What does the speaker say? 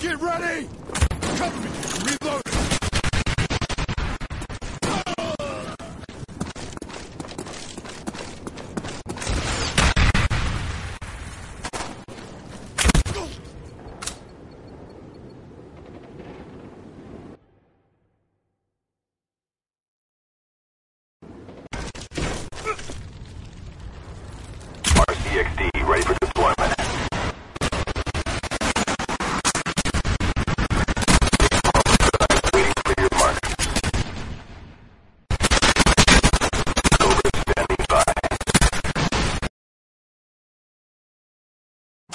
Get ready! Cover me! Reload! RCXD